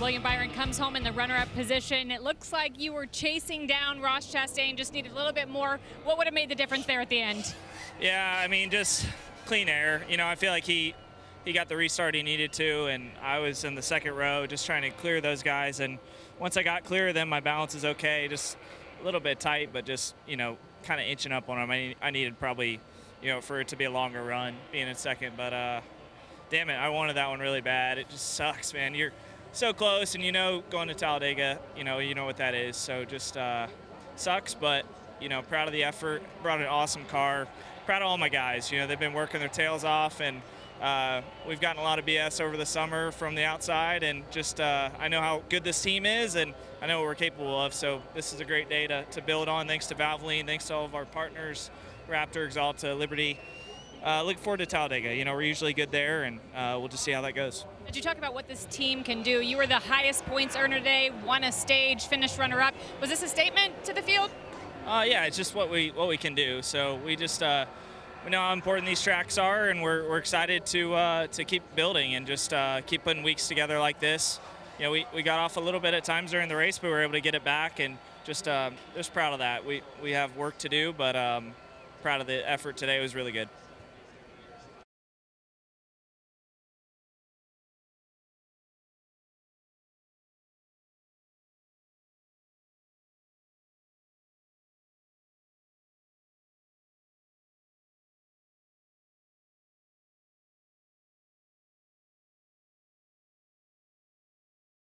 William Byron comes home in the runner-up position. It looks like you were chasing down Ross Chastain, just needed a little bit more. What would have made the difference there at the end? Yeah, I mean, just clean air. You know, I feel like he he got the restart he needed to, and I was in the second row just trying to clear those guys. And once I got clear of them, my balance is okay. Just a little bit tight, but just you know, kind of inching up on them. I, I needed probably, you know, for it to be a longer run, being in second. But uh, damn it, I wanted that one really bad. It just sucks, man. You're so close, and you know, going to Talladega, you know, you know what that is. So just uh, sucks, but you know, proud of the effort. Brought an awesome car. Proud of all my guys. You know, they've been working their tails off, and uh, we've gotten a lot of BS over the summer from the outside, and just uh, I know how good this team is, and I know what we're capable of. So this is a great day to, to build on. Thanks to Valvoline, thanks to all of our partners, Raptor, Axalta, Liberty. Uh, look forward to Talladega. You know, we're usually good there, and uh, we'll just see how that goes. Did you talk about what this team can do? You were the highest points earner today, won a stage, finished runner-up. Was this a statement to the field? Uh, yeah, it's just what we what we can do. So we just uh, we know how important these tracks are, and we're, we're excited to uh, to keep building and just uh, keep putting weeks together like this. You know, we, we got off a little bit at times during the race, but we were able to get it back, and just uh, just proud of that. We we have work to do, but um, proud of the effort today. It was really good.